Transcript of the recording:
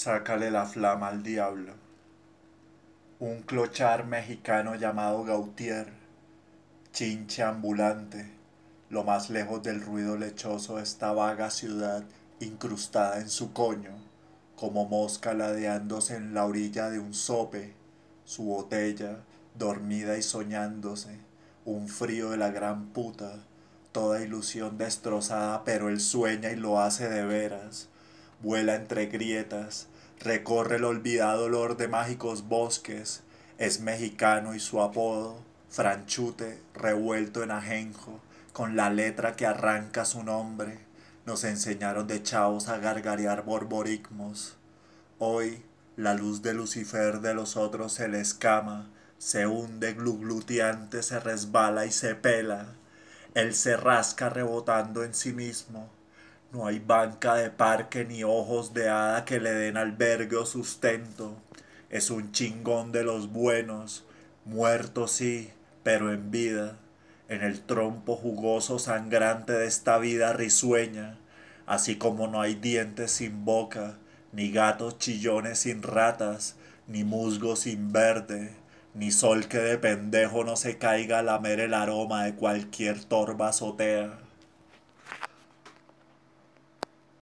Sácale la flama al diablo. Un clochar mexicano llamado Gautier, chinche ambulante, lo más lejos del ruido lechoso de esta vaga ciudad incrustada en su coño, como mosca ladeándose en la orilla de un sope, su botella, dormida y soñándose, un frío de la gran puta, toda ilusión destrozada, pero él sueña y lo hace de veras, vuela entre grietas, recorre el olvidado olor de mágicos bosques, es mexicano y su apodo, franchute, revuelto en ajenjo, con la letra que arranca su nombre, nos enseñaron de chavos a gargarear borborigmos. Hoy la luz de Lucifer de los otros se le escama, se hunde glugluteante, se resbala y se pela. Él se rasca rebotando en sí mismo, no hay banca de parque ni ojos de hada que le den albergue o sustento. Es un chingón de los buenos, muerto sí, pero en vida, en el trompo jugoso sangrante de esta vida risueña, así como no hay dientes sin boca, ni gatos chillones sin ratas, ni musgo sin verde, ni sol que de pendejo no se caiga a lamer el aroma de cualquier torba azotea.